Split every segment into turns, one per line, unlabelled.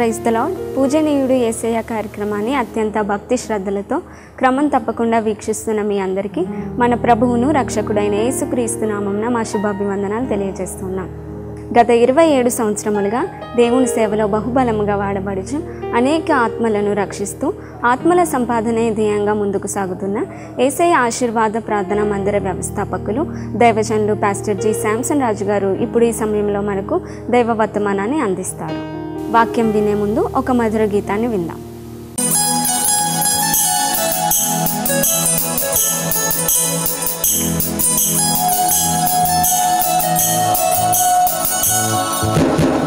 Praise the lord పూజనీయుడు ఏసయ్య కార్యక్రమాన్ని అత్యంత భక్తి శ్రద్ధలతో క్రమం తప్పకుండా వీక్షిస్తున్న మీ అందరికీ మన ప్రభువును రక్షకుడైన యేసుక్రీస్తు నామంన మా శుభాభివందనాలు తెలియజేస్తున్నాం. గత ఇరవై ఏడు సంవత్సరములుగా దేవుని సేవలో బహుబలముగా వాడబడుచు అనేక ఆత్మలను రక్షిస్తూ ఆత్మల సంపాదనే ధ్యేయంగా ముందుకు సాగుతున్న ఏసఐ ఆశీర్వాద ప్రార్థన మందిర వ్యవస్థాపకులు దైవజనులు పాస్టర్ జి. శాంసన్ రాజు గారు ఇప్పుడు ఈ సమయంలో మనకు దైవ వర్తమానాన్ని అందిస్తారు. వాక్యం వినే ముందు ఒక మధుర గీతాన్ని విందాం.
కాలాలు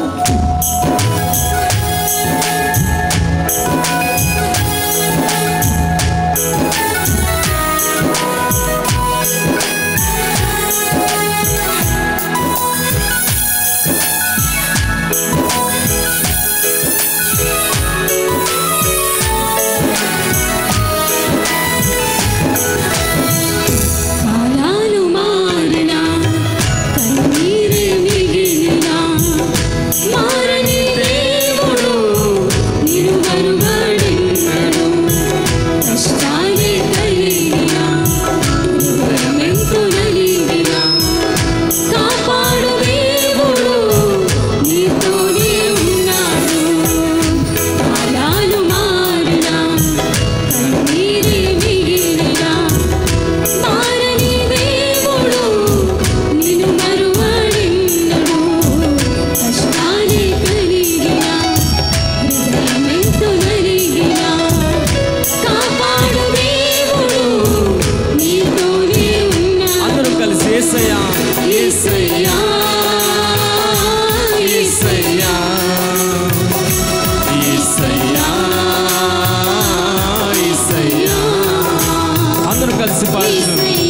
అందరూ కలిసి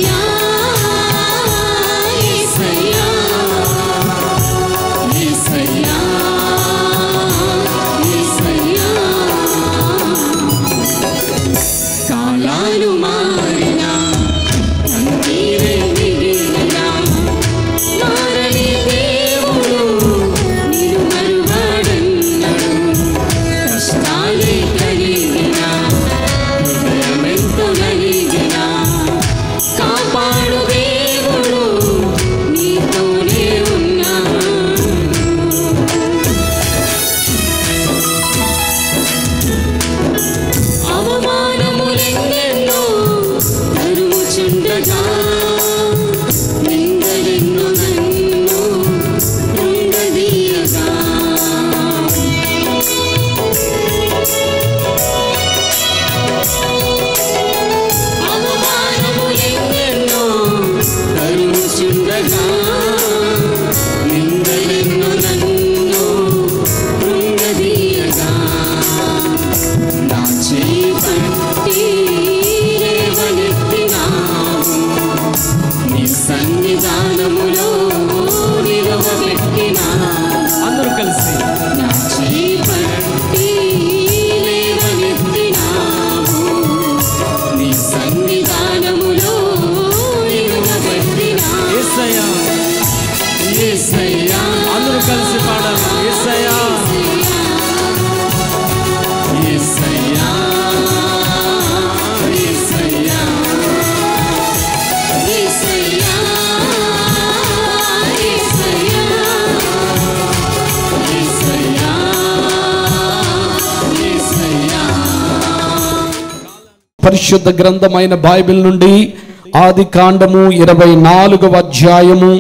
పరిశుద్ధ గ్రంథమైన బైబిల్ నుండి ఆది కాండము ఇరవై నాలుగవ అధ్యాయము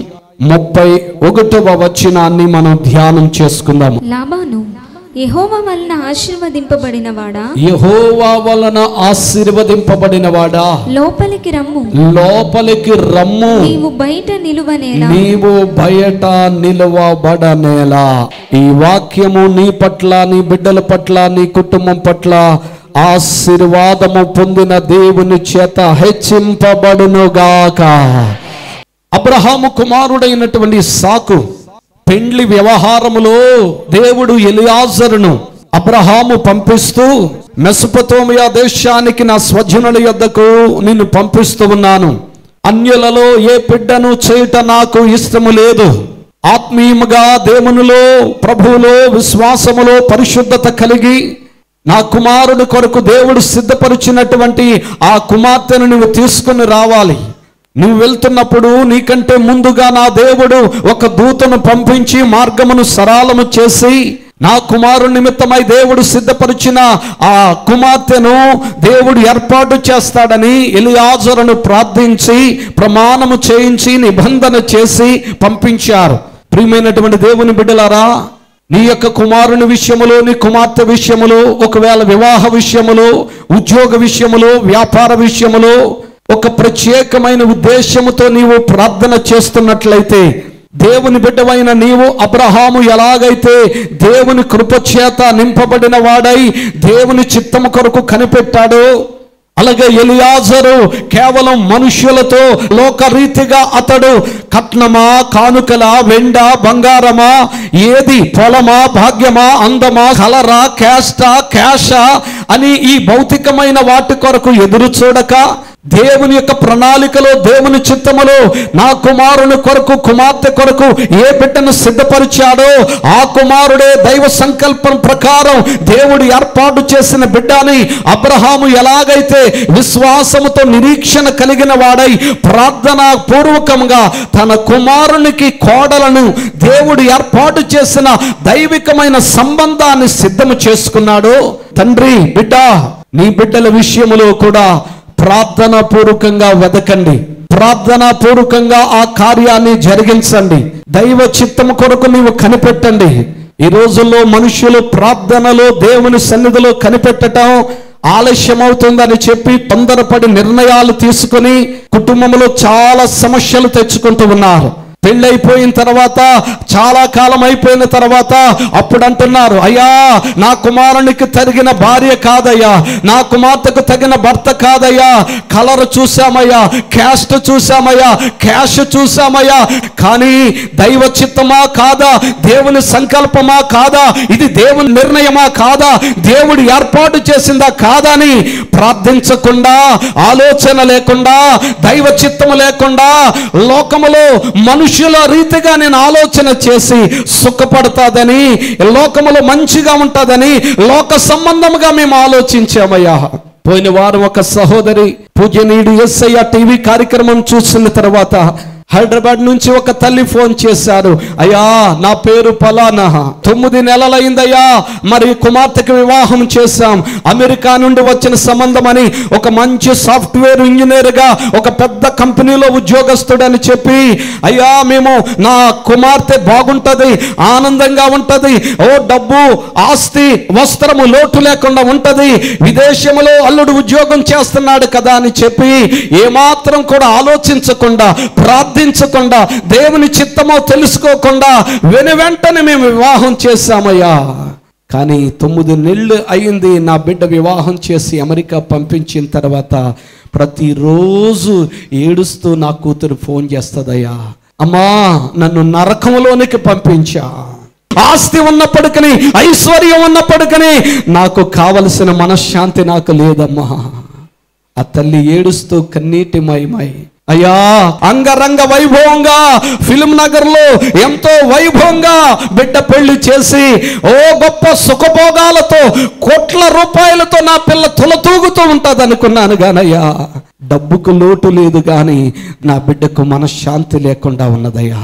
ముప్పై ఒకటవ వచనాన్ని మనం ధ్యానం చేసుకుందాము.
లాబాను యెహోవా వలన ఆశీర్వదింపబడినవాడా?
యహోవా వలన ఆశీర్వదింపబడినవాడా?
లోపలికి రమ్ము.
లోపలికి రమ్ము.
నీవు బయట నిలువనేలా.
నీవు బయట నిలవబడనేలా. ఈ వాక్యము నీ పట్ల నీ బిడ్డల పట్ల నీ కుటుంబం పట్ల ఆశీర్వాదము పొందిన దేవుని చేత హెచ్చింపబడునుగాక. అబ్రహాము కుమారుడైనటువంటి సాకు పెండ్లి వ్యవహారములో దేవుడు ఎలియాజరును అబ్రహాము పంపిస్తూ మెసపతోమియా దేశానికి నా స్వజనుల యొద్దకు నిన్ను పంపిస్తూ ఉన్నాను. అన్యులలో ఏ బిడ్డను చేయట నాకు ఇష్టము లేదు. ఆత్మీయముగా దేవునిలో ప్రభువులో విశ్వాసములో పరిశుద్ధత కలిగి నా కుమారుడు కొరకు దేవుడు సిద్ధపరిచినటువంటి ఆ కుమార్తెను నువ్వు తీసుకుని రావాలి. నువ్వు వెళ్తున్నప్పుడు నీకంటే ముందుగా నా దేవుడు ఒక దూతను పంపించి మార్గమును సరాలము చేసి నా కుమారు నిమిత్తమై దేవుడు సిద్ధపరిచిన ఆ కుమార్తెను దేవుడు ఏర్పాటు చేస్తాడని ఎలియాజరును ప్రార్థించి ప్రమాణము చేయించి నిబంధన చేసి పంపించారు. ప్రియమైనటువంటి దేవుని బిడ్డలారా నీ యొక్క కుమారుని విషయములో నీ కుమార్తె విషయములో ఒకవేళ వివాహ విషయములో ఉద్యోగ విషయములో వ్యాపార విషయములో ఒక ప్రత్యేకమైన ఉద్దేశముతో నీవు ప్రార్థన చేస్తున్నట్లయితే దేవుని బిడ్డవైన నీవు అబ్రహాము ఎలాగైతే దేవుని కృపచేత నింపబడిన వాడై దేవుని చిత్తము కొరకు కనిపెట్టాడో అలాగే ఎలియాజరు కేవలం మనుష్యులతో లోకరీతిగా అతడు కట్నమా కానుకల వెండ బంగారమా ఏది పొలమా భాగ్యమా అందమా కలరా క్యాస్టా క్యాషా అని ఈ భౌతికమైన వాటి కొరకు ఎదురు చూడక దేవుని యొక్క ప్రణాళికలో దేవుని చిత్తములో నా కుమారుని కొరకు కుమార్తె కొరకు ఏ బిడ్డను సిద్ధపరిచాడో ఆ కుమారుడే దైవ సంకల్పం ప్రకారం దేవుడు ఏర్పాటు చేసిన బిడ్డని అబ్రహాము ఎలాగైతే విశ్వాసముతో నిరీక్షణ కలిగిన వాడై ప్రార్థన పూర్వకంగా తన కుమారునికి కోడలను దేవుడు ఏర్పాటు చేసిన దైవికమైన సంబంధాన్ని సిద్ధము చేసుకున్నాడో. తండ్రి బిడ్డ నీ బిడ్డల విషయములో కూడా ప్రార్థన పూర్వకంగా వెదకండి ప్రార్థన పూర్వకంగా ఆ కార్యాన్ని జరిగించండి. దైవ చిత్తము కొరకు నీవు కనిపెట్టండి. ఈ రోజుల్లో మనుషులు ప్రార్థనలో దేవుని సన్నిధిలో కనిపెట్టటం ఆలస్యమవుతుందని చెప్పి తొందరపడి నిర్ణయాలు తీసుకొని కుటుంబంలో చాలా సమస్యలు తెచ్చుకుంటూ ఉన్నారు. పెళ్ళైపోయిన తర్వాత చాలా కాలం అయిపోయిన తర్వాత అప్పుడు అంటున్నారు అయ్యా నా కుమారునికి తగిన భార్య కాదయ్యా నా కుమార్తెకు తగిన భర్త కాదయ్యా కలర్ చూసామయ్యా క్యాస్ట్ చూసామయ్యా క్యాష్ చూసామయ్యా కానీ దైవ చిత్తమా కాదా దేవుని సంకల్పమా కాదా ఇది దేవుని నిర్ణయమా కాదా దేవుడు ఏర్పాటు చేసిందా కాదా అని ప్రార్థించకుండా ఆలోచన లేకుండా దైవ చిత్తము లేకుండా లోకములో మనుషుల రీతిగా నేను ఆలోచన చేసి సుఖపడతాదని లోకములో మంచిగా ఉంటుందని లోక సంబంధముగా మేము ఆలోచించామయ్యా. పోయిన వారం ఒక సహోదరి పూజనీయుడు ఎస్ఐ టీవీ కార్యక్రమం చూసిన తర్వాత హైదరాబాద్ నుంచి ఒక తల్లి ఫోన్ చేశారు అయ్యా నా పేరు పలానా. తొమ్మిది నెలలైందయ్యా మరి కుమార్తెకి వివాహం చేశాం. అమెరికా నుండి వచ్చిన సంబంధం అని ఒక మంచి సాఫ్ట్వేర్ ఇంజనీర్గా ఒక పెద్ద కంపెనీలో ఉద్యోగస్తుడని చెప్పి అయ్యా మేము నా కుమార్తె బాగుంటది ఆనందంగా ఉంటది ఓ డబ్బు ఆస్తి వస్త్రము లోటు లేకుండా ఉంటది విదేశంలో అల్లుడు ఉద్యోగం చేస్తున్నాడు కదా అని చెప్పి ఏమాత్రం కూడా ఆలోచించకుండా ప్రార్థించకుండా దేవుని చిత్తమో తెలుసుకోకుండా వెను వెంటనే మేము వివాహం చేశామయ్యా. కానీ తొమ్మిది నెలలు అయింది నా బిడ్డ వివాహం చేసి అమెరికా పంపించిన తర్వాత ప్రతిరోజు ఏడుస్తూ నా కూతురు ఫోన్ చేస్తుందయ్యా. అమ్మా నన్ను నరకంలోనికి పంపించా. ఆస్తి ఉన్నప్పటికని ఐశ్వర్యం ఉన్నప్పటికని నాకు కావలసిన మనశ్శాంతి నాకు లేదమ్మా. ఆ తల్లి ఏడుస్తూ కన్నీటి మైమై అయ్యా అంగరంగ వైభవంగా ఫిల్మ్ నగర్లో ఎంతో వైభవంగా బిడ్డ పెళ్ళి చేసి ఓ గొప్ప సుఖభోగాలతో కోట్ల రూపాయలతో నా పిల్ల తులతూగుతూ ఉంటుంది అనుకున్నాను గానయ్యా. డబ్బుకు లోటు లేదు గాని నా బిడ్డకు మనశ్శాంతి లేకుండా ఉన్నదయ్యా.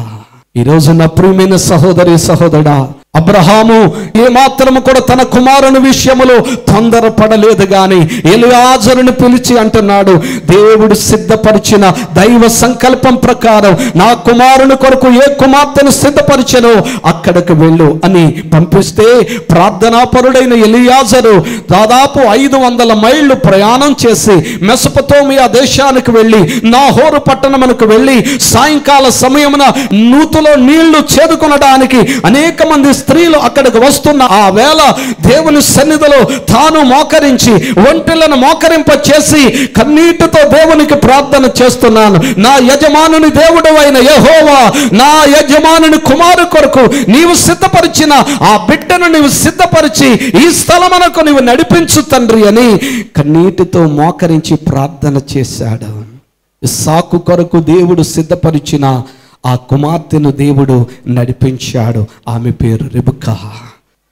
ఈరోజు నా ప్రియమైన సహోదరి సహోదరా అబ్రహాము ఏమాత్రం కూడా తన కుమారుని విషయములో తొందరపడలేదు కానీ ఎలియాజరుని పిలిచి అంటున్నాడు దేవుడు సిద్ధపరిచిన దైవ సంకల్పం ప్రకారం నా కుమారుని కొరకు ఏ కుమార్తెను సిద్ధపరిచను? అక్కడికి వెళ్ళు అని పంపిస్తే ప్రార్థనాపరుడైన ఎలియాజరు దాదాపు ఐదు వందల మైళ్ళు ప్రయాణం చేసి మెసపతోమియా దేశానికి వెళ్ళి నాహోరు పట్టణమునకు వెళ్ళి సాయంకాల సమయమున నూతులో నీళ్ళు చేదుకొనడానికి అనేక మంది స్త్రీలు అక్కడికి వస్తున్న ఆ వేళ దేవుని సన్నిధిలో తాను మోకరించి ఒంటిలను మోకరింప చేసి కన్నీటితో దేవునికి ప్రార్థన చేస్తున్నాను. నా యజమానుని దేవుడు అయిన యహోవా నా యజమానుని కుమారు కొరకు నీవు సిద్ధపరిచిన ఆ బిడ్డను నీవు సిద్ధపరిచి ఈ స్థలమునకు నీవు నడిపించు తండ్రి అని కన్నీటితో మోకరించి ప్రార్థన చేశాడు. సాకు కొరకు దేవుడు సిద్ధపరిచిన ఆ కుమార్తెను దేవుడు నడిపించాడు. ఆమె పేరు రిబుక.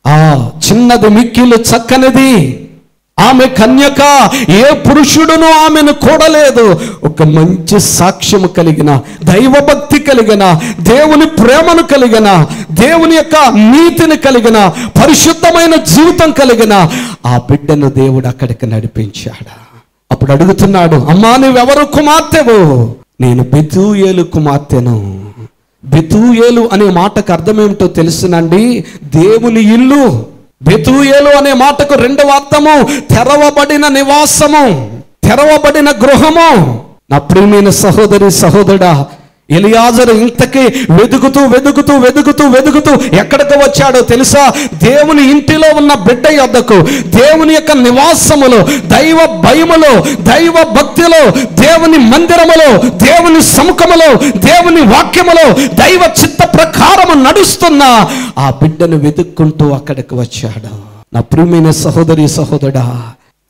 ఆ చిన్నది మిక్కిలు చక్కనిది. ఆమె కన్యక ఏ పురుషుడును ఆమెను కూడలేదు. ఒక మంచి సాక్ష్యము కలిగిన దైవభక్తి కలిగిన దేవుని ప్రేమను కలిగిన దేవుని యొక్క నీతిని కలిగిన పరిశుద్ధమైన జీవితం కలిగిన ఆ బిడ్డను దేవుడు అక్కడికి నడిపించాడు? అప్పుడు అడుగుతున్నాడు అమ్మా నువ్వెవరు కుమార్తెవు? నేను బెతూయేలు కుమార్తెను. బెతూయేలు అనే మాటకు అర్థం ఏమిటో తెలుసునండి? దేవుని ఇల్లు బెతూయేలు అనే మాటకు రెండవ అర్థము. తెరవబడిన నివాసము తెరవబడిన గృహము. నా ప్రియమైన సహోదరి సహోదరుడా ఎలియాజరు ఇంతకి వెతుకుతూ వెతుకుతూ వెతుకుతూ వెతుకుతూ ఎక్కడికి వచ్చాడో తెలుసా? దేవుని ఇంటిలో ఉన్న బిడ్డ యొద్దకు దేవుని యొక్క నివాసములో దైవ భయములో దైవ భక్తిలో దేవుని మందిరములో దేవుని సముఖములో దేవుని వాక్యములో దైవ చిత్త ప్రకారము నడుస్తున్న ఆ బిడ్డను వెతుక్కుంటూ అక్కడికి వచ్చాడు. నా ప్రియమైన సహోదరి సహోదరా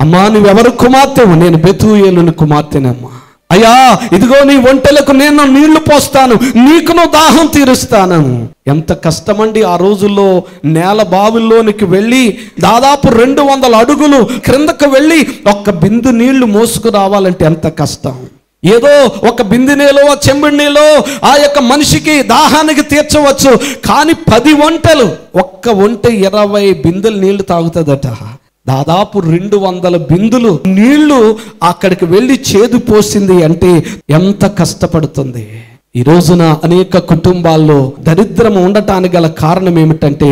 అమ్మా నువ్వెవరు కుమార్తెవు? నేను బెతుయేలుని కుమార్తెనమ్మా. అయ్యా ఇదిగో నీ ఒంటెలకు నేను నీళ్ళు పోస్తాను నీకును దాహం తీరుస్తాను. ఎంత కష్టమండి ఆ రోజుల్లో నేల బావిల్లోనికి వెళ్ళి దాదాపు రెండు వందల అడుగులు క్రిందకు వెళ్ళి ఒక్క బిందు నీళ్ళు మోసుకు రావాలంటే ఎంత కష్టం. ఏదో ఒక బిందినేలో చెంబుడి నీలో ఆ యొక్క మనిషికి దాహానికి తీర్చవచ్చు కానీ పది వంటలు ఒక్క వంట ఇరవై బిందెలు నీళ్ళు తాగుతుందట. దాదాపు రెండు వందల బిందులు నీళ్ళు అక్కడికి వెళ్ళి చేదు పోసింది అంటే ఎంత కష్టపడుతుంది. ఈ రోజున అనేక కుటుంబాల్లో దరిద్రం ఉండటానికి గల కారణం ఏమిటంటే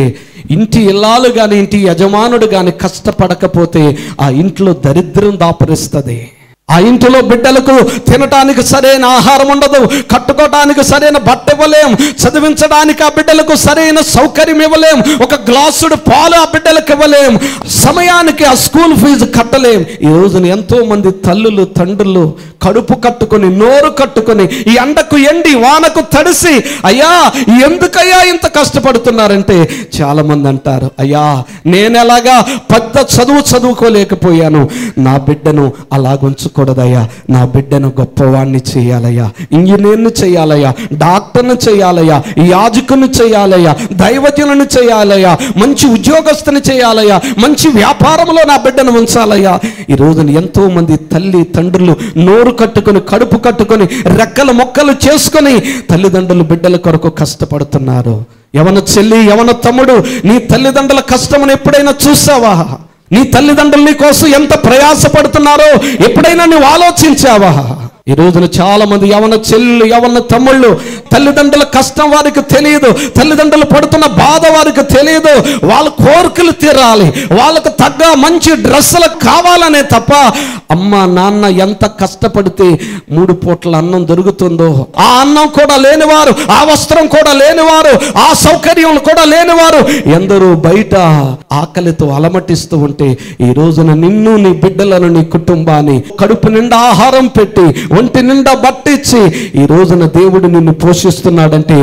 ఇంటి ఇల్లాలు కానీ ఇంటి యజమానుడు కానీ కష్టపడకపోతే ఆ ఇంట్లో దరిద్రం దాపరిస్తుంది. ఆ ఇంటిలో బిడ్డలకు తినటానికి సరైన ఆహారం ఉండదు కట్టుకోవటానికి సరైన బట్ట ఇవ్వలేం చదివించడానికి ఆ బిడ్డలకు సరైన సౌకర్యం ఇవ్వలేం ఒక గ్లాసుడు పాలు ఆ బిడ్డలకు ఇవ్వలేం సమయానికి ఆ స్కూల్ ఫీజు కట్టలేం. ఈ రోజున ఎంతో మంది తల్లులు తండ్రులు కడుపు కట్టుకొని నోరు కట్టుకొని ఈ ఎండకు ఎండి వానకు తడిసి అయ్యా ఎందుకయ్యా ఇంత కష్టపడుతున్నారంటే? చాలా మంది అంటారు అయ్యా నేను ఎలాగా పెద్ద చదువు చదువుకోలేకపోయాను నా బిడ్డను అలాగుంచకూడదయ్యా నా బిడ్డను గొప్పవాణ్ణి చేయాలయ్యా. ఇంజనీర్ని చేయాలయ్యా. డాక్టర్ను చేయాలయ్యా. యాజకుని చేయాలయ్యా. దైవజనుని చేయాలయ్యా. మంచి ఉద్యోగస్తుని చేయాలయ్యా. మంచి వ్యాపారంలో నా బిడ్డను ఉంచాలయ్యా. ఈ రోజున ఎంతో మంది తల్లి తండ్రులు నోరు కట్టుకొని కడుపు కట్టుకొని రెక్కల మొక్కలు చేసుకొని తల్లిదండ్రులు బిడ్డల కొరకు కష్టపడుతున్నారు. ఎవన చెల్లి ఎవన తమ్ముడు నీ తల్లిదండ్రుల కష్టమును ఎప్పుడైనా చూసావా? నీ తల్లిదండ్రులు కోసం ఎంత ప్రయాసపడుతున్నారో ఎప్పుడైనా నువ్వు ఆలోచించావా? ఈ రోజున చాలా మంది యవన చెల్లు యవన తమ్ముళ్ళు తల్లిదండ్రుల కష్టం వారికి తెలియదు తల్లిదండ్రులు పడుతున్న బాధ వారికి తెలియదు. వాళ్ళ కోరికలు తీరాలి వాళ్ళకు తగ్గ మంచి డ్రెస్సులు కావాలనే తప్ప అమ్మ నాన్న ఎంత కష్టపడితే మూడు పూట్ల అన్నం దొరుకుతుందో. ఆ అన్నం కూడా లేనివారు ఆ వస్త్రం కూడా లేనివారు ఆ సౌకర్యం కూడా లేనివారు. ఎందరో బయట ఆకలితో అలమటిస్తూ ఉంటే ఈ రోజున నిన్ను నీ బిడ్డలను నీ కుటుంబాన్ని కడుపు నిండా ఆహారం పెట్టి ఒంటి నిండా బట్టిచ్చి ఈ రోజున దేవుడు నిన్ను పోషిస్తున్నాడంటే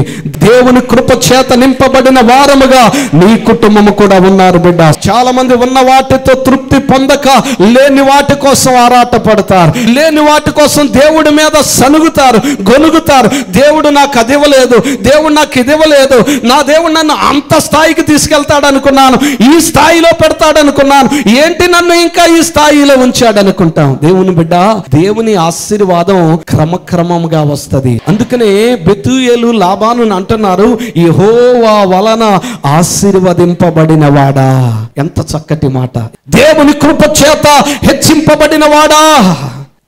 దేవుని కృప చేత నింపబడిన వారముగా నీ కుటుంబము కూడా ఉన్నారు బిడ్డ. చాలా మంది ఉన్న వాటితో తృప్తి పొందక లేని వాటి కోసం ఆరాట పడతారు లేని వాటి కోసం దేవుడి మీద సనుగుతారు గొనుగుతారు. దేవుడు నాకు అది ఇవ్వలేదు దేవుడు నాకు ఇది ఇవ్వలేదు నా దేవుడు నన్ను అంత స్థాయికి తీసుకెళ్తాడు అనుకున్నాను ఈ స్థాయిలో పెడతాడు అనుకున్నాను ఏంటి నన్ను ఇంకా ఈ స్థాయిలో ఉంచాడు అనుకుంటాం దేవుని బిడ్డ దేవుని ఆశీర్వాదం క్రమక్రమంగా వస్తది. అందుకనే బెతుయేలు లాభాను అంటున్నారు హోవా వలన ఆశీర్వదింపబడిన వాడా ఎంత చక్కటి మాట. దేవుని కృప చేత హెచ్చింపబడిన వాడా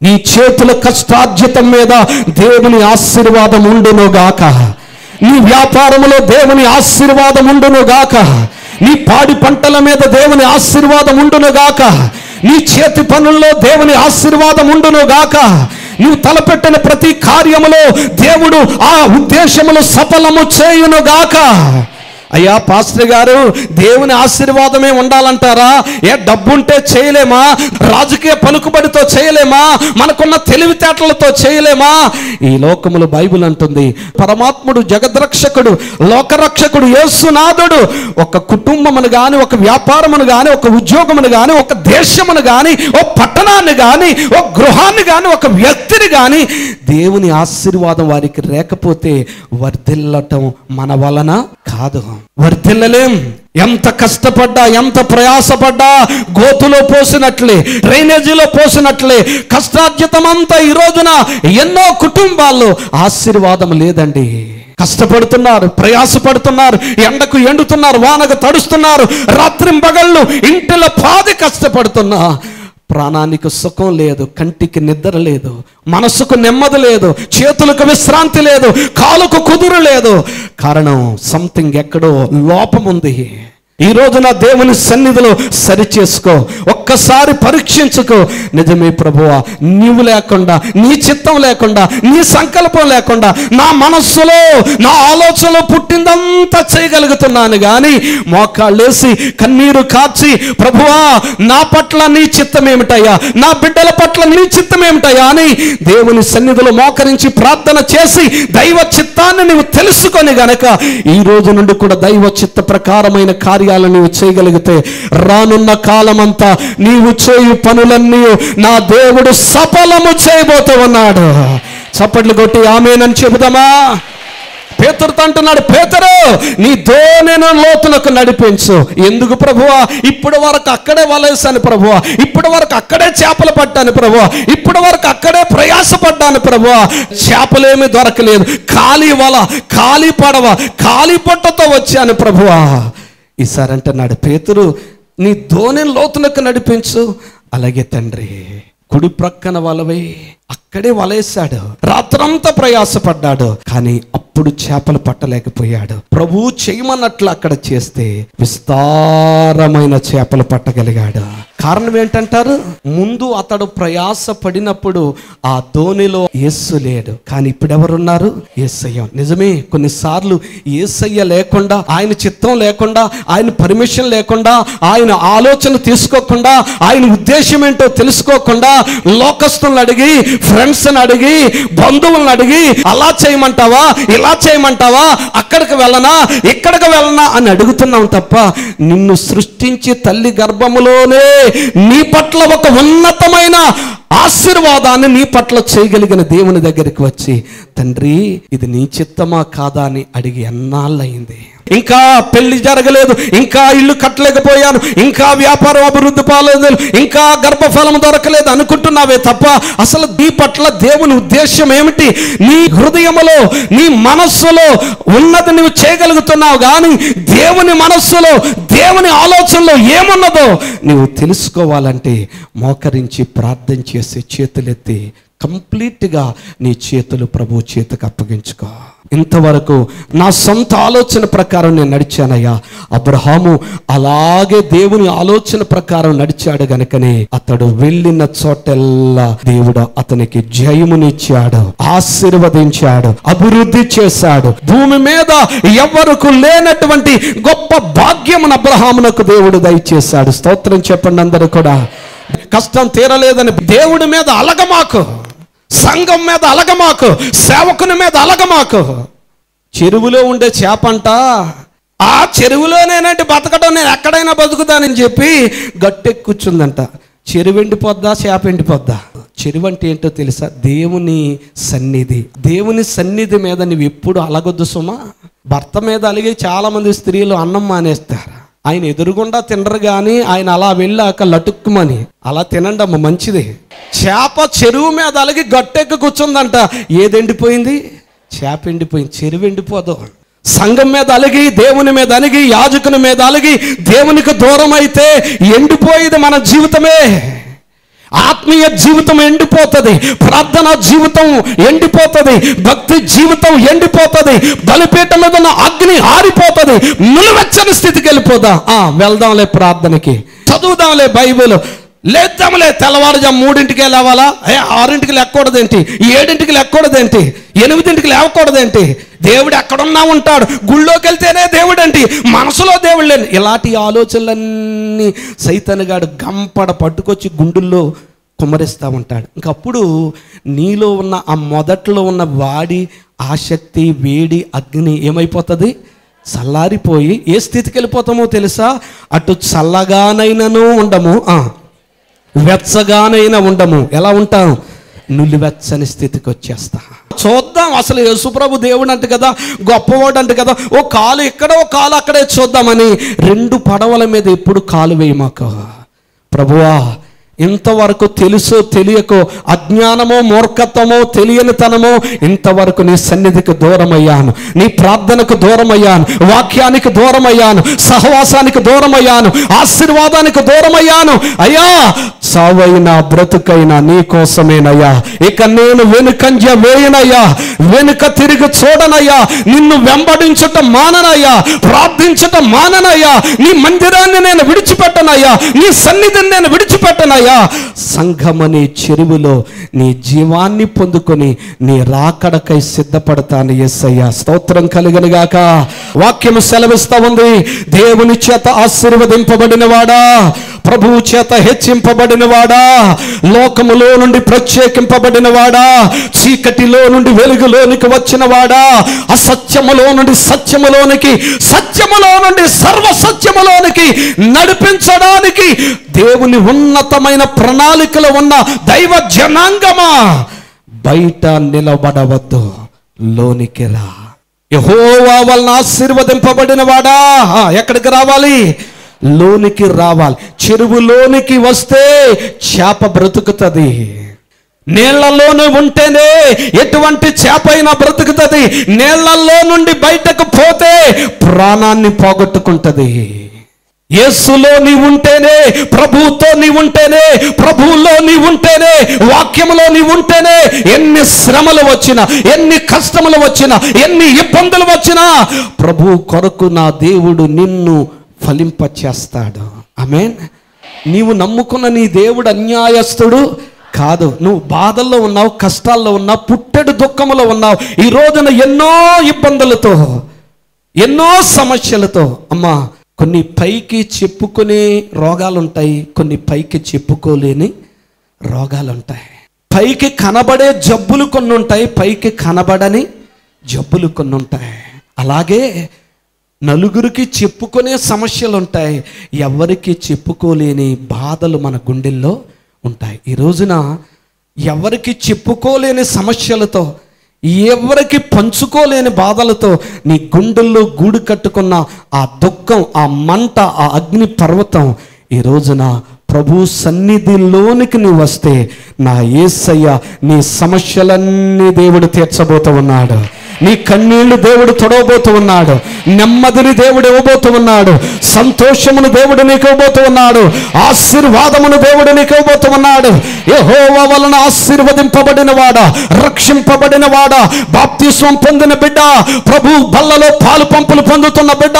నీ చేతుల కష్టార్జితం మీద దేవుని ఆశీర్వాదం ఉండును గాక. నీ వ్యాపారములో దేవుని ఆశీర్వాదం ఉండును గాక. నీ పాడి పంటల మీద దేవుని ఆశీర్వాదం ఉండును గాక. నీ చేతి పనుల్లో దేవుని ఆశీర్వాదం ఉండును గాక. నువ్వు తలపెట్టిన ప్రతి కార్యములో దేవుడు ఆ ఉద్దేశములు సఫలము చేయును గాక అయ్యా పాస్టర్ గారు దేవుని ఆశీర్వాదమే ఉండాలంటారా? ఏ డబ్బుంటే చేయలేమా? రాజకీయ పలుకుబడితో చేయలేమా? మనకున్న తెలివితేటలతో చేయలేమా? ఈ లోకములు బైబిల్ అంటుంది పరమాత్ముడు జగద్రక్షకుడు లోకరక్షకుడు యేసునాథుడు ఒక కుటుంబమును కానీ ఒక వ్యాపారమును గాని ఒక ఉద్యోగమును కానీ ఒక దేశమును కానీ ఓ పట్టణాన్ని కానీ ఒక గృహాన్ని కానీ ఒక వ్యక్తిని కానీ దేవుని ఆశీర్వాదం వారికి లేకపోతే వర్ధిల్లటం మన వలన కాదు. వర్ధిల్లలేం. ఎంత కష్టపడ్డా ఎంత ప్రయాసపడ్డా గోతులో పోసినట్లే డ్రైనేజీలో పోసినట్లే కష్టార్జితమంతా ఈ రోజున ఎన్నో కుటుంబాల్లో ఆశీర్వాదం లేదండి. కష్టపడుతున్నారు ప్రయాసపడుతున్నారు ఎండకు ఎండుతున్నారు వానకు తడుస్తున్నారు రాత్రింబగళ్ళు ఇంటిలో పాది కష్టపడుతున్నా. ప్రాణానికి సుఖం లేదు కంటికి నిద్ర లేదు మనసుకు నెమ్మది లేదు చేతులకు విశ్రాంతి లేదు కాలుకు కుదురు లేదు. కారణం సంథింగ్ ఎక్కడో లోపముంది. ఈ రోజున దేవుని సన్నిధిలో సరిచేసుకో. ఒక్కసారి పరీక్షించుకో. నిజమే ప్రభువా నీవు లేకుండా నీ చిత్తం లేకుండా నీ సంకల్పం లేకుండా నా మనస్సులో నా ఆలోచనలో పుట్టిందంతా చేయగలుగుతున్నాను కానీ మోకాళ్ళేసి కన్నీరు కాచి ప్రభువా నా పట్ల నీ చిత్తం ఏమిటయ్యా? నా బిడ్డల పట్ల నీ చిత్తం ఏమిటయ్యా అని దేవుని సన్నిధిలో మోకరించి ప్రార్థన చేసి దైవ చిత్తాన్ని నువ్వు తెలుసుకొని గనక ఈ రోజు నుండి కూడా దైవ చిత్త ప్రకారమైన కార్యాలు నీవు చేయగలిగితే రానున్న కాలమంతా నీవు చేయు పనులన్నీ నా దేవుడు సఫలము చేయబోతూ ఉన్నాడు చప్పట్లు కొట్టి ఆమెనని చెబుదామా? పేతురుతో అంటున్నాడు పేతరు నీ దోనెను లోతులకు నడిపించు. ఎందుకు ప్రభువా? ఇప్పుడు వరకు అక్కడే వలేసాను ప్రభువా. ఇప్పుడు వరకు అక్కడే చేపలు పట్టాను ప్రభువా. ఇప్పుడు వరకు అక్కడే ప్రయాసపడ్డాను ప్రభువా. చేపలేమీ దొరకలేదు. ఖాళీ వల ఖాళీ పడవ ఖాళీ పొట్టతో వచ్చాను ప్రభువా. ఈసారి అంటున్నాడు పేతురు నీ దోనెను లోతునకు నడిపించు. అలాగే తండ్రి కుడి ప్రక్కన వలవే అక్కడే వలేశాడు. రాత్రంతా ప్రయాసపడ్డాడు. కానీ అప్పుడు చేపలు పట్టలేకపోయాడు. ప్రభు చేయమన్నట్లు అక్కడ చేస్తే విస్తారమైన చేపలు పట్టగలిగాడు. కారణం ఏంటంటారు? ముందు అతడు ప్రయాస పడినప్పుడు ఆ ధోనిలో ఎస్సు లేడు. కానీ ఇప్పుడు ఎవరున్నారు ఏసయ్య. నిజమే కొన్నిసార్లు ఏసయ్య లేకుండా ఆయన చిత్తం లేకుండా ఆయన పర్మిషన్ లేకుండా ఆయన ఆలోచన తీసుకోకుండా ఆయన ఉద్దేశం ఏంటో తెలుసుకోకుండా లోకస్తులను అడిగి ఫ్రెండ్స్ని అడిగి బంధువులను అడిగి అలా చేయమంటావా? ఇలా చేయమంటావా? అక్కడికి వెళ్ళనా? ఇక్కడికి వెళ్ళనా? అని అడుగుతున్నాం తప్ప నిన్ను సృష్టించి తల్లి గర్భములోనే నీ పట్ల ఒక ఉన్నతమైన ఆశీర్వాదాన్ని నీ పట్ల చేయగలిగిన దేవుని దగ్గరికి వచ్చి తండ్రి ఇది నీ చిత్తమా కాదా? అని అడిగి ఎన్నాళ్ళయింది? ఇంకా పెళ్ళి జరగలేదు ఇంకా ఇల్లు కట్టలేకపోయాను ఇంకా వ్యాపారం అభివృద్ధి పాలేదు ఇంకా గర్భఫలం దొరకలేదు అనుకుంటున్నావే తప్ప అసలు నీ పట్ల దేవుని ఉద్దేశం ఏమిటి? నీ హృదయములో నీ మనస్సులో ఉన్నది నువ్వు చేయగలుగుతున్నావు కానీ దేవుని మనస్సులో దేవుని ఆలోచనలో ఏమున్నదో నువ్వు తెలుసుకోవాలంటే మోకరించి ప్రార్థన చేసి చేతులెత్తి కంప్లీట్గా నీ చేతులు ప్రభు చేతికి అప్పగించుకో. ఇంతవరకు నా సొంత ఆలోచన ప్రకారం నేను నడిచానయ్యా. అబ్రహాము అలాగే దేవుని ఆలోచన ప్రకారం నడిచాడు గనుకనే అతడు వెళ్ళిన చోటెల్లా దేవుడు అతనికి జయమునిచ్చాడు ఆశీర్వదించాడు అభివృద్ధి చేశాడు. భూమి మీద ఎవరికి లేనటువంటి గొప్ప భాగ్యమును అబ్రహామునకు దేవుడు దయచేశాడు. స్తోత్రం చెప్పండి అందరూ కూడా. కష్టం తీరలేదని దేవుడి మీద అలగమాకు. సంఘం మీద అలగమాకు సేవకుని మీద అలగమాకు. చెరువులో ఉండే చేపంట ఆ చెరువులోనేనంటే బతకడం నేను ఎక్కడైనా బతుకుతానని చెప్పి గట్టెక్కి చెరువు ఎండిపోద్దా చేప ఎండిపోద్దా? చెరువు అంటే ఏంటో తెలుసా? దేవుని సన్నిధి. దేవుని సన్నిధి మీద నువ్వు ఎప్పుడు అలగొద్దు సుమా. భర్త మీద అలిగి చాలామంది స్త్రీలు అన్నం మానేస్తారు. ఆయన ఎదురుగుండా తినరు కానీ ఆయన అలా వెళ్ళాక లటుక్కుమని అలా తినండి అమ్మ మంచిది. చేప చెరువు మీద అలిగి గట్టెక్కి కూర్చుందంట. ఏది ఎండిపోయింది చేప ఎండిపోయింది. చెరువు ఎండిపోదు. సంఘం మీద అలిగి దేవుని మీద అలిగి యాజకుని మీద అలిగి దేవునికి దూరం అయితే ఎండిపోయేది మన జీవితమే. ఆత్మీయ జీవితం ఎండిపోతుంది ప్రార్థన జీవితం ఎండిపోతుంది భక్తి జీవితం ఎండిపోతుంది బలిపీఠ మీద ఉన్న అగ్ని ఆరిపోతుంది నిలువెచ్చని స్థితికి వెళ్ళిపోదా? ఆ వెళ్దాంలే ప్రార్థనకి. చదువుదాంలే బైబిల్. లేద్దాములే తెల్లవారుజాము మూడింటికి లేవాలా? ఏ ఆరింటికి లేకూడదేంటి ఏడింటికి లేకూడదేంటి ఎనిమిదింటికి లేవకూడదేంటి? దేవుడు ఎక్కడున్నా ఉంటాడు. గుళ్ళోకి వెళ్తేనే దేవుడు అండి మనసులో దేవుడు లేని ఇలాంటి ఆలోచనలన్నీ సైతన్గాడు గంపడ పట్టుకొచ్చి గుండుల్లో కుమ్మరిస్తూ ఉంటాడు. ఇంకప్పుడు నీలో ఉన్న ఆ మొదట్లో ఉన్న వాడి ఆసక్తి వేడి అగ్ని ఏమైపోతుంది? చల్లారిపోయి ఏ స్థితికి వెళ్ళిపోతామో తెలుసా? అటు చల్లగానైనను ఉండము. వెచ్చగానైనా ఉండము. ఎలా ఉంటాం? నులివెచ్చని స్థితికి వచ్చేస్తా. చూద్దాం అసలు యేసుప్రభు దేవుడు అంట కదా గొప్పవాడు అంట కదా ఓ కాలు ఇక్కడ ఓ కాలు అక్కడే చూద్దామని రెండు పడవల మీద ఎప్పుడు కాలు వేయమాక. ప్రభువా ఇంతవరకు తెలుసో తెలియకో అజ్ఞానమో మూర్ఖత్వమో తెలియనితనమో ఇంతవరకు నీ సన్నిధికి దూరమయ్యాను. నీ ప్రార్థనకు దూరమయ్యాను. వాక్యానికి దూరమయ్యాను. సహవాసానికి దూరమయ్యాను. ఆశీర్వాదానికి దూరమయ్యాను. అయ్యా సావైనా బ్రతుకైనా నీ కోసమేనయ్యా. ఇక నేను వెనుకంజ వేయనయ్యా. వెనుక తిరిగి చూడనయ్యా. నిన్ను వెంబడించుట మాననయ్యా. ప్రార్థించుట మాననయ్యా. నీ మందిరాన్ని నేను విడిచిపెట్టనయ్యా. నీ సన్నిధిని నేను విడిచిపెట్టనయ్యా. సంఘమనే చెరువులో నీ జీవాన్ని పొందుకొని నీ రాకడకై సిద్ధపడతాను ఎస్సయ్యా స్తోత్రం కలిగనుగాక వాక్యము సెలవిస్తా ఉంది. దేవుని చేత ఆశీర్వదింపబడిన వాడా ప్రభువు చేత హెచ్చింపబడిన వాడా లోకములో నుండి ప్రత్యేకింపబడిన వాడా చీకటిలో నుండి వెలుగులోనికి వచ్చిన వాడా అసత్యములో నుండి సత్యములోనికి సత్యములో నుండి సర్వసత్యములోనికి నడిపించడానికి దేవుని ఉన్నతమైన ప్రణాళికలో ఉన్న దైవ జనాంగమా? బయట నిలబడవద్దు లోనికి రా. యహోవా వలన ఆశీర్వదింపబడిన వాడా ఆ, ఎక్కడికి రావాలి? లోనికి రావాలి. చెరువులోనికి వస్తే చేప బ్రతుకుతుంది. నీళ్ళలోనే ఉంటేనే ఎటువంటి చేప అయినా బ్రతుకుతుంది. నీళ్ళలో నుండి బయటకు పోతే ప్రాణాన్ని పోగొట్టుకుంటది. యేసులో నీ ఉంటేనే ప్రభువుతో నీ ఉంటేనే ప్రభువులో నీ ఉంటేనే వాక్యములో నీ ఉంటేనే ఎన్ని శ్రమలు వచ్చినా ఎన్ని కష్టములు వచ్చినా ఎన్ని ఇబ్బందులు వచ్చినా ప్రభు కొరకు నా దేవుడు నిన్ను ఫలింపచేస్తాడు. ఆమేన్. నీవు నమ్ముకున్న నీ దేవుడు అన్యాయస్తుడు కాదు. నువ్వు బాధల్లో ఉన్నావు కష్టాల్లో ఉన్నావు పుట్టెడు దుఃఖములో ఉన్నావు. ఈ రోజున ఎన్నో ఇబ్బందులతో ఎన్నో సమస్యలతో అమ్మా కొన్ని పైకి చెప్పుకునే రోగాలు ఉంటాయి కొన్ని పైకి చెప్పుకోలేని రోగాలు ఉంటాయి పైకి కనబడే జబ్బులు కొన్ని ఉంటాయి పైకి కనబడని జబ్బులు కొన్ని ఉంటాయి అలాగే నలుగురికి చెప్పుకునే సమస్యలు ఉంటాయి ఎవరికి చెప్పుకోలేని బాధలు మన గుండెల్లో ఉంటాయి. ఈ రోజున ఎవరికి చెప్పుకోలేని సమస్యలతో ఎవరికి పంచుకోలేని బాధలతో నీ గుండెల్లో గూడు కట్టుకున్న ఆ దుఃఖం ఆ మంట ఆ అగ్ని పర్వతం ఈ రోజున ప్రభు సన్నిధిలోనికి నువ్వు వస్తే నా ఏసయ్య నీ సమస్యలన్నీ దేవుడు తీర్చబోతూ ఉన్నాడు. నీ కన్నీళ్ళు దేవుడు తొడవబోతూ ఉన్నాడు. నెమ్మదిని దేవుడు ఇవ్వబోతూ ఉన్నాడు. సంతోషమును దేవుడు నీకు ఇవ్వబోతూ ఉన్నాడు. ఆశీర్వాదమును దేవుడు నీకు ఇవ్వబోతూ ఉన్నాడు. యెహోవా వలన ఆశీర్వదింపబడిన వాడ రక్షింపబడిన వాడ బాప్తిస్వం పొందిన బిడ్డ ప్రభు బల్లలో పాలు పంపులు పొందుతున్న బిడ్డ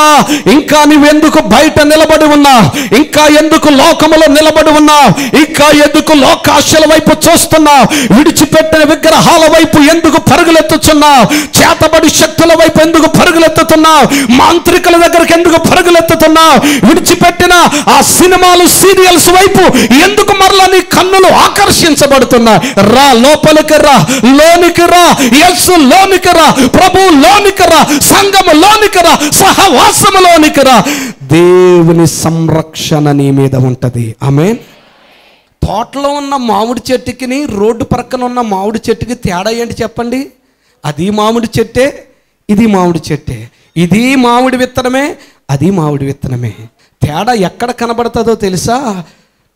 ఇంకా నువ్వెందుకు బయట నిలబడి ఉన్నా? ఇంకా ఎందుకు లోకములో నిలబడి ఉన్నా? ఇంకా ఎందుకు లోకాశల వైపు చూస్తున్నా? విడిచిపెట్టిన విగ్రహాల వైపు ఎందుకు పరుగులెత్తుచున్నావు చేతబడి శక్తుల వైపు ఎందుకు పరుగులెత్తుతున్నావు? మాంత్రికుల దగ్గరికి ఎందుకు పరుగులెత్తుతున్నావు? విడిచిపెట్టిన ఆ సినిమాలు సీరియల్స్ వైపు ఎందుకు మరలా నీ కన్నులు ఆకర్షించబడుతున్నాయి? రా లోపలికి రా లోనికి రా యస్సు లోనికి రా ప్రభు లోనికి రా సంఘము లోనికి రా సహవాసములోనికి రా. దేవుని సంరక్షణ నీ మీద ఉంటది. ఆమె తోటలో ఉన్న మామిడి చెట్టుకి రోడ్డు పక్కన ఉన్న మామిడి చెట్టుకి తేడా ఏంటి చెప్పండి? అది మామిడి చెట్టే ఇది మామిడి చెట్టే. ఇది మామిడి విత్తనమే అది మామిడి విత్తనమే. తేడా ఎక్కడ కనబడుతుందో తెలుసా?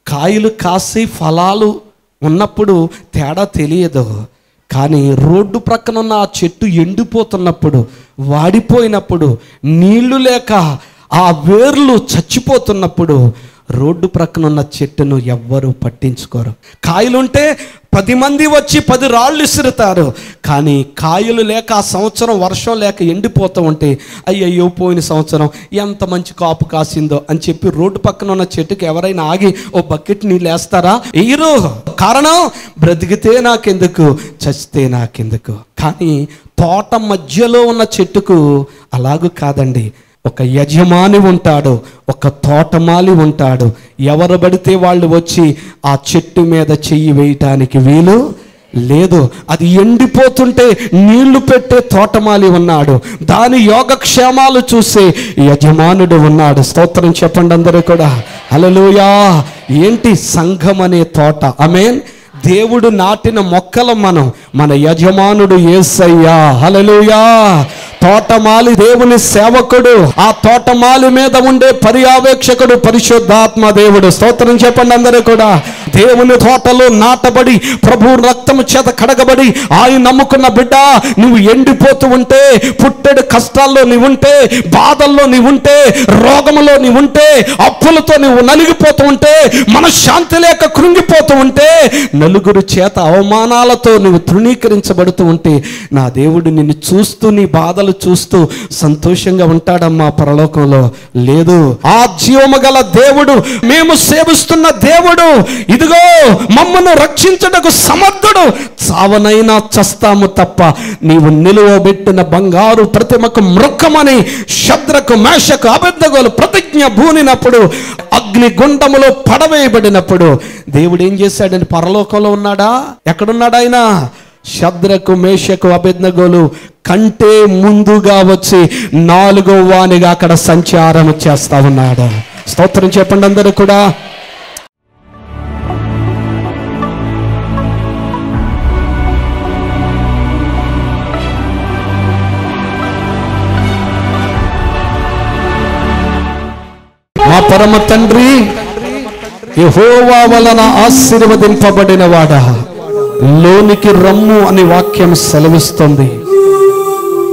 కాయలు కాసి ఫలాలు ఉన్నప్పుడు తేడా తెలియదు. కానీ రోడ్డు ప్రక్కన ఉన్న ఆ చెట్టు ఎండిపోతున్నప్పుడు వాడిపోయినప్పుడు నీళ్ళు లేక ఆ వేర్లు చచ్చిపోతున్నప్పుడు రోడ్డు ప్రక్కన ఉన్న చెట్టును ఎవ్వరూ పట్టించుకోరు. కాయలుంటే పది మంది వచ్చి పది రాళ్ళు ఇసురుతారు. కానీ కాయలు లేక ఆ సంవత్సరం వర్షం లేక ఎండిపోతూ ఉంటే అయ్యయ్యో పోయిన సంవత్సరం ఎంత మంచి కాపు కాసిందో అని చెప్పి రోడ్డు పక్కన ఉన్న చెట్టుకి ఎవరైనా ఆగి ఓ బకెట్ నీళ్ళు వేస్తారా? ఈరో కారణం బ్రతికితే నాకెందుకు? చచ్చితే నాకెందుకు? కానీ తోట మధ్యలో ఉన్న చెట్టుకు అలాగూ కాదండి. ఒక యజమాని ఉంటాడు ఒక తోటమాలి ఉంటాడు. ఎవరు పడితే వాళ్ళు వచ్చి ఆ చెట్టు మీద చెయ్యి వేయటానికి వీలు లేదు. అది ఎండిపోతుంటే నీళ్ళు పెట్టే తోటమాలి ఉన్నాడు. దాని యోగక్షేమాలు చూసే యజమానుడు ఉన్నాడు. స్తోత్రం చెప్పండి అందరూ కూడా. హలలుయా ఏంటి సంఘం అనే తోట? అమేన్ దేవుడు నాటిన మొక్కలు మనం. మన యజమానుడు ఏసయ్యా. హలలుయా తోటమాలి దేవుని సేవకుడు ఆ తోటమాలి మీద ఉండే పర్యావేక్షకుడు పరిశుద్ధాత్మ దేవుడు. స్తోత్రం చెప్పండి అందరూ కూడా. దేవుని తోటలో నాటబడి ప్రభు రక్తము చేత కడగబడి ఆయన నమ్ముకున్న బిడ్డ నువ్వు ఎండిపోతూ ఉంటే పుట్టెడు కష్టాల్లో నీవు ఉంటే బాధల్లో నీవు ఉంటే రోగములో నీవు ఉంటే అప్పులతో నువ్వు నలిగిపోతూ ఉంటే మనశ్శాంతి లేక కృంగిపోతూ ఉంటే నలుగురు చేత అవమానాలతో నువ్వు తృణీకరించబడుతూ ఉంటే నా దేవుడు నిన్ను చూస్తూ నీ బాధలు చూస్తూ సంతోషంగా ఉంటాడమ్మా పరలోకంలో. లేదు ఆ జీవము గల దేవుడు మేము సేవిస్తున్న దేవుడు ఇదిగో మమ్మను రక్షించుటకు సమర్థుడు. చావనైనా చస్తాము తప్ప నీవు నిలువబెట్టిన బంగారు ప్రతిమకు మృక్కమని శద్రకు మేషకు అబద్ధగోలు ప్రతిజ్ఞ భూనినప్పుడు అగ్ని గుండములో పడవేయబడినప్పుడు దేవుడు ఏం చేశాడని పరలోకంలో ఉన్నాడా? ఎక్కడున్నాడు ఆయన? శద్రకు మేషకు అభిజ్ఞగోలు కంటే ముందుగా వచ్చి నాలుగో వానిగా అక్కడ సంచారం చేస్తా ఉన్నాడు. స్తోత్రం చెప్పండి అందరూ కూడా. పరమ తండ్రి యహోవా వలన ఆశీర్వదింపబడిన వాడ లోనికి రమ్ము అని వాక్యం సెలవిస్తుంది.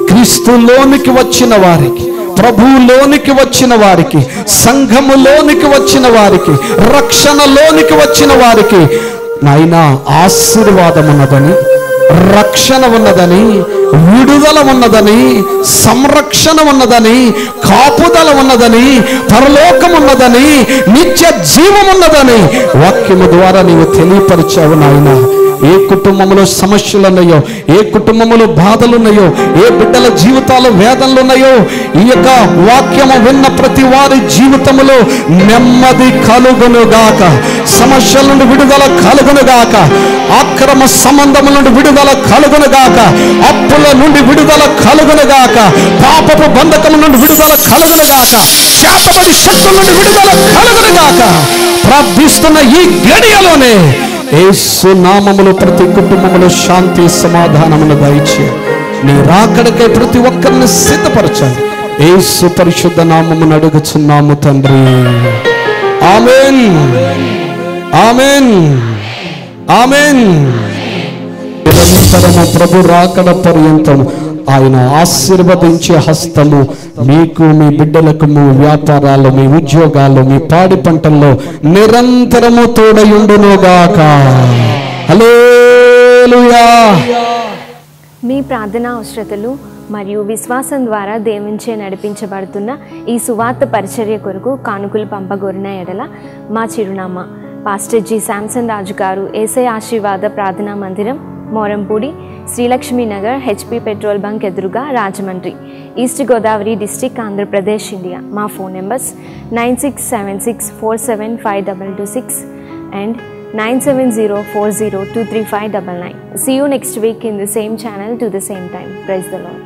క్రీస్తులోనికి వచ్చిన వారికి ప్రభులోనికి వచ్చిన వారికి సంఘములోనికి వచ్చిన వారికి రక్షణలోనికి వచ్చిన వారికి నాయన ఆశీర్వాదమున్నదని రక్షణ ఉన్నదని విడుదల ఉన్నదని సంరక్షణ ఉన్నదని కాపుదల ఉన్నదని పరలోకం ఉన్నదని నిత్య జీవం ఉన్నదని వాక్యము ద్వారా నీవు తెలియపరిచావు నాయన. ఏ కుటుంబంలో సమస్యలు ఉన్నాయో ఏ కుటుంబంలో బాధలు ఉన్నాయో ఏ బిడ్డల జీవితాలు వేదనలు ఉన్నాయో ఈ యొక్క వాక్యము విన్న ప్రతి వారి జీవితములో నెమ్మది కలుగునుగాక. సమస్యల నుండి విడుదల కలుగునుగాక. అక్రమ సంబంధముల నుండి విడుదల కలుగునుగాక. అప్పుల నుండి విడుదల కలుగునుగాక. పాపపు బంధకము నుండి విడుదల కలుగునుగాక. శాపపడి శక్తుల నుండి విడుదల కలుగునుగాక. ప్రార్థిస్తున్న ఈ గడియలోనే యేసు నామములో ప్రతి కుటుంబములో శాంతి సమాధానమును దయచే. నీ రాకడకై ప్రతి ఒక్కరిని సిద్ధపరచాలి. యేసు పరిశుద్ధ నామమును అడుగుచున్నాము తండ్రి. ఆమెన్. ఆమెన్. ఆమెన్. నిరంతరము ప్రభు రాకడ పర్యంతము. ఆయన ఆశీర్వదించే హస్తము మీకు మీ బిడ్డలకు మీ వ్యాపారాలు మీ ఉద్యోగాలు మీ పాడి పంటల్లో నిరంతరము తోడయుండునుగాక హలో
మీ ప్రార్థనా అవసరతలు మరియు విశ్వాసం ద్వారా దేవునిచే నడిపించబడుతున్న ఈ సువార్త పరిచర్య కొరకు కానుకలు పంపగోరిన ఎడల మా చిరునామా. Pastor G. శాంసన్ రాజు గారు ఏసై ఆశీర్వాద ప్రార్థనా మందిరం Morampudi Srilakshminagar HP petrol bunk ఎదురుగా Rajahmundry east Godavari district Andhra Pradesh India. మా phone numbers nine six seven six four seven five double two six and nine seven zero four zero two three five double nine. See you next week in the same channel to the same time praise the Lord